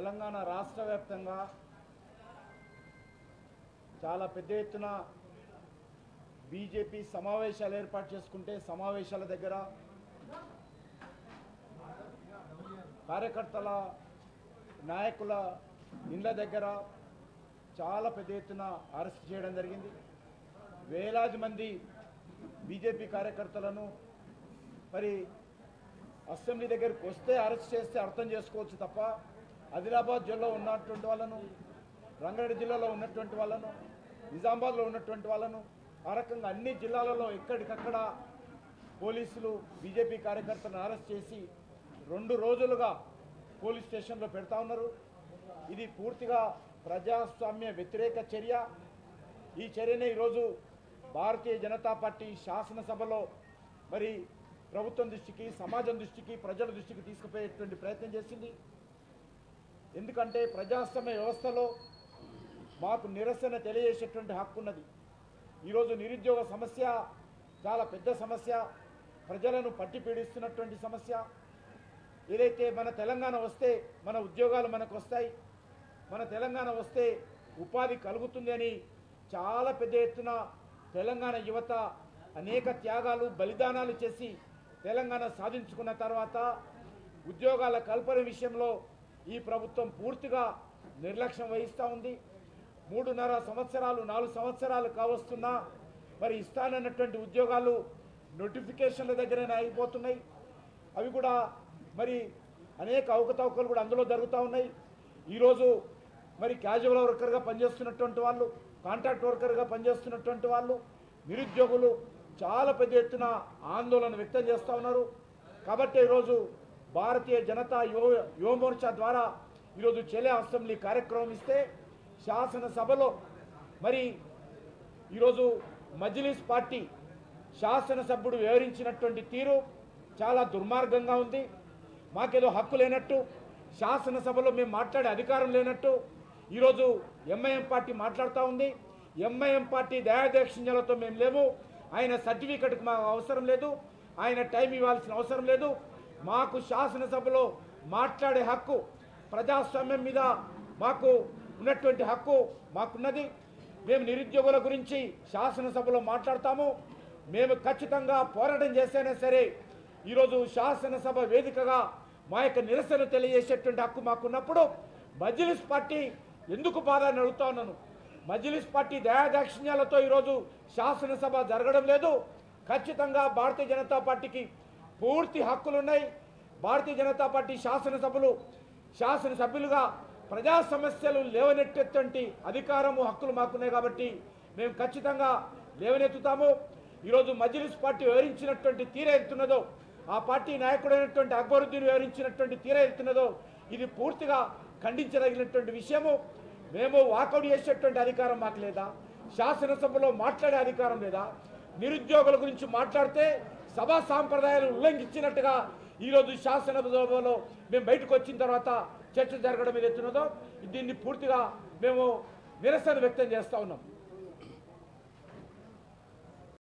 తెలంగాణ రాష్ట్ర వ్యాప్తంగా చాలా పెద్ద ఎత్తున బీజేపీ సమావేశాలు ఏర్పాటు చేసుకుంటే సమావేశాల దగ్గర కార్యకర్తల నాయకుల ఇండ్ల దగ్గర చాలా పెద్ద ఎత్తున అరెస్ట్ చేయడం జరిగింది. వేలాది మంది బీజేపీ కార్యకర్తలను మరి అసెంబ్లీ దగ్గరికి వస్తే అరెస్ట్ చేస్తే అర్థం చేసుకోవచ్చు తప్ప ఆదిలాబాద్ జిల్లాలో ఉన్నటువంటి వాళ్ళను రంగారెడ్డి జిల్లాలో ఉన్నటువంటి వాళ్ళను నిజామాబాద్లో ఉన్నటువంటి వాళ్ళను ఆ రకంగా అన్ని జిల్లాలలో ఎక్కడికక్కడ పోలీసులు బీజేపీ కార్యకర్తలను అరెస్ట్ చేసి రెండు రోజులుగా పోలీస్ స్టేషన్లో పెడతా ఉన్నారు. ఇది పూర్తిగా ప్రజాస్వామ్య వ్యతిరేక చర్య. ఈ చర్యనే ఈరోజు భారతీయ జనతా పార్టీ శాసనసభలో మరి ప్రభుత్వం దృష్టికి సమాజం దృష్టికి ప్రజల దృష్టికి తీసుకుపోయేటువంటి ప్రయత్నం చేసింది. ఎందుకంటే ప్రజాస్వామ్య వ్యవస్థలో మాకు నిరసన తెలియజేసేటువంటి హక్కు ఉన్నది. ఈరోజు నిరుద్యోగ సమస్య చాలా పెద్ద సమస్య. ప్రజలను పట్టి పీడిస్తున్నటువంటి సమస్య. ఏదైతే మన తెలంగాణ వస్తే మన ఉద్యోగాలు మనకు వస్తాయి. మన తెలంగాణ వస్తే ఉపాధి కలుగుతుంది అని చాలా పెద్ద ఎత్తున తెలంగాణ యువత అనేక త్యాగాలు బలిదానాలు చేసి తెలంగాణ సాధించుకున్న తర్వాత ఉద్యోగాల కల్పన విషయంలో ఈ ప్రభుత్వం పూర్తిగా నిర్లక్ష్యం వహిస్తూ ఉంది. మూడున్నర సంవత్సరాలు నాలుగు సంవత్సరాలు కావస్తున్నా మరి ఇస్తానన్నటువంటి ఉద్యోగాలు నోటిఫికేషన్ల దగ్గరనే ఆగిపోతున్నాయి. అవి కూడా మరి అనేక అవకతవకలు కూడా అందులో జరుగుతూ ఉన్నాయి. ఈరోజు మరి క్యాజువల్ వర్కర్గా పనిచేస్తున్నటువంటి వాళ్ళు కాంట్రాక్ట్ వర్కర్గా పనిచేస్తున్నటువంటి వాళ్ళు నిరుద్యోగులు చాలా పెద్ద ఎత్తున ఆందోళన వ్యక్తం చేస్తూ ఉన్నారు. కాబట్టి ఈరోజు భారతీయ జనతా యువ యువమోర్చా ద్వారా ఈరోజు చెలే అసెంబ్లీ కార్యక్రమం ఇస్తే శాసనసభలో మరి ఈరోజు మజ్లిస్ పార్టీ శాసనసభ్యుడు వివరించినటువంటి తీరు చాలా దుర్మార్గంగా ఉంది. మాకేదో హక్కు లేనట్టు శాసనసభలో మేము మాట్లాడే అధికారం లేనట్టు ఈరోజు ఎంఐఎం పార్టీ మాట్లాడుతూ ఉంది. ఎంఐఎం పార్టీ దయాదక్షిణ్యాలతో మేము లేము. ఆయన సర్టిఫికెట్కి మాకు అవసరం లేదు. ఆయన టైం ఇవ్వాల్సిన అవసరం లేదు. మాకు శాసనసభలో మాట్లాడే హక్కు ప్రజాస్వామ్యం మీద మాకు ఉన్నటువంటి హక్కు మాకున్నది. మేము నిరుద్యోగుల గురించి శాసనసభలో మాట్లాడతాము. మేము ఖచ్చితంగా పోరాటం చేస్తేనే సరే ఈరోజు శాసనసభ వేదికగా మా యొక్క నిరసన తెలియజేసేటువంటి హక్కు మాకున్నప్పుడు మజ్లిస్ పార్టీ ఎందుకు బాధ అని అడుగుతా ఉన్నాను? మజ్లిస్ పార్టీ దయాదాక్షిణ్యాలతో ఈరోజు శాసనసభ జరగడం లేదు. ఖచ్చితంగా భారతీయ జనతా పార్టీకి పూర్తి హక్కులున్నాయి. భారతీయ జనతా పార్టీ శాసనసభలు శాసనసభ్యులుగా ప్రజా సమస్యలు లేవనెట్టేటువంటి అధికారము హక్కులు మాకున్నాయి కాబట్టి మేము ఖచ్చితంగా లేవనెత్తుతాము. ఈరోజు మజ్లిస్ పార్టీ వివరించినటువంటి తీర ఎత్తున్నదో ఆ పార్టీ నాయకుడైనటువంటి అక్బరుద్దీన్ వివరించినటువంటి తీర ఎత్తున్నదో ఇది పూర్తిగా ఖండించదగినటువంటి విషయము. మేము వాకౌట్ చేసేటువంటి అధికారం మాకు లేదా శాసనసభలో మాట్లాడే అధికారం లేదా నిరుద్యోగుల గురించి మాట్లాడితే సభా సాంప్రదాయాలు ఉల్లంఘించినట్టుగా ఈరోజు శాసనసభలో మేము బయటకు వచ్చిన తర్వాత చర్చ జరగడం మీద దీన్ని పూర్తిగా మేము నిరసన వ్యక్తం చేస్తూ ఉన్నాం.